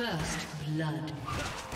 First blood.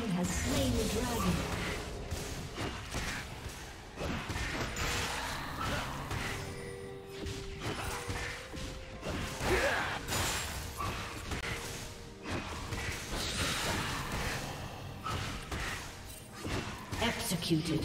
Has slain the dragon. Executed.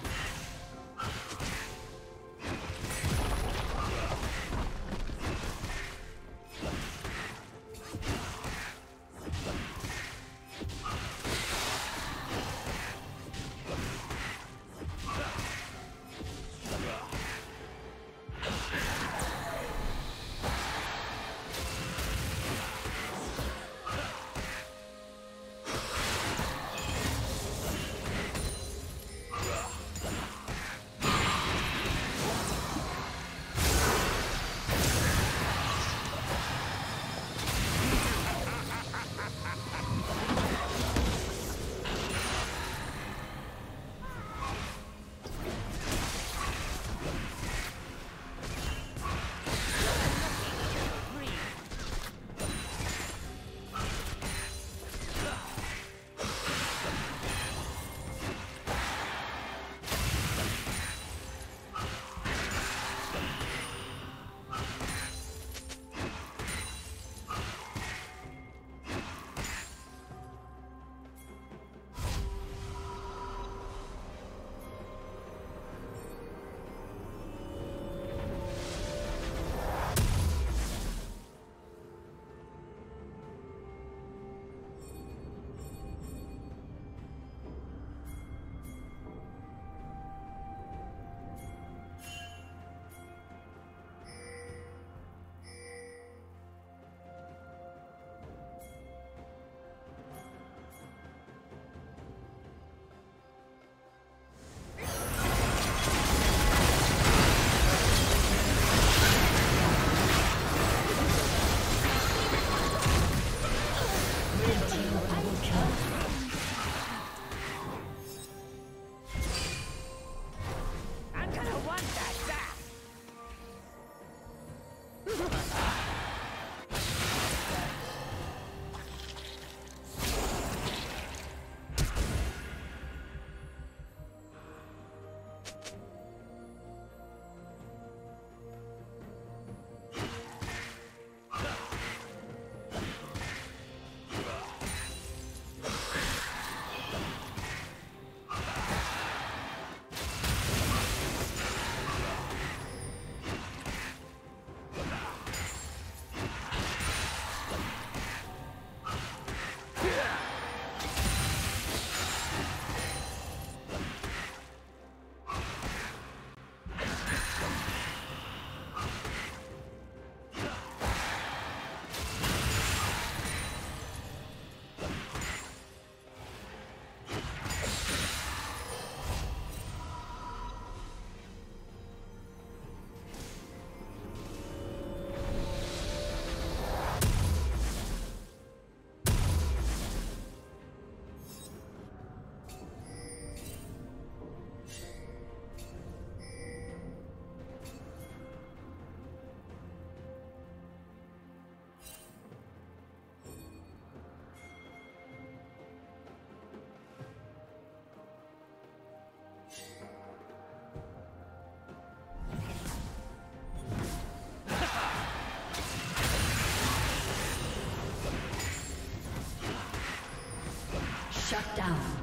Shut down.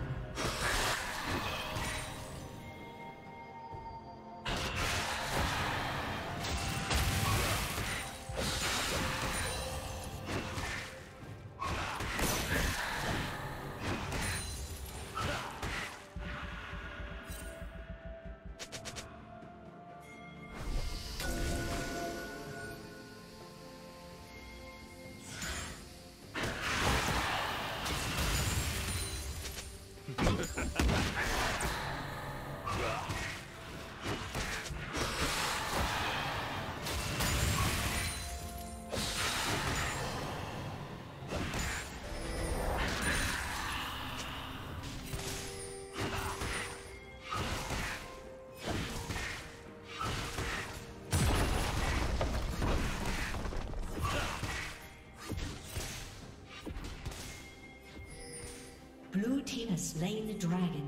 Slain the dragon.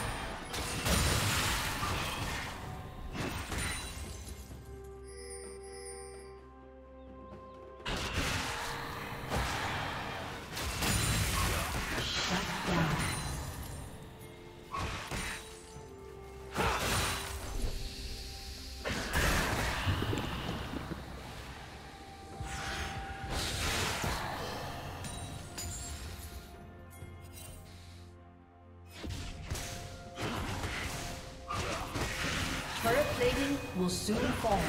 Will soon fall.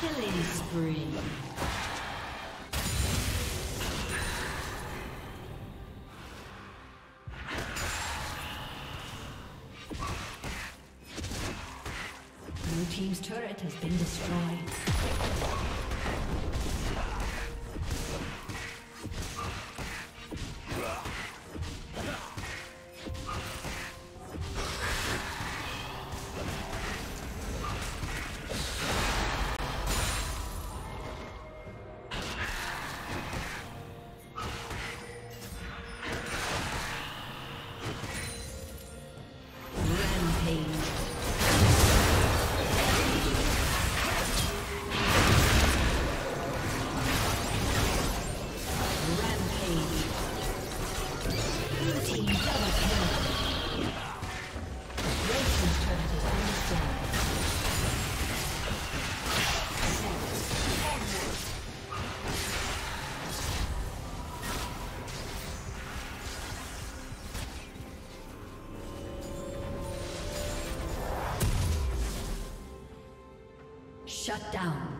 Killing spree. Blue Team's turret has been destroyed. Shut down.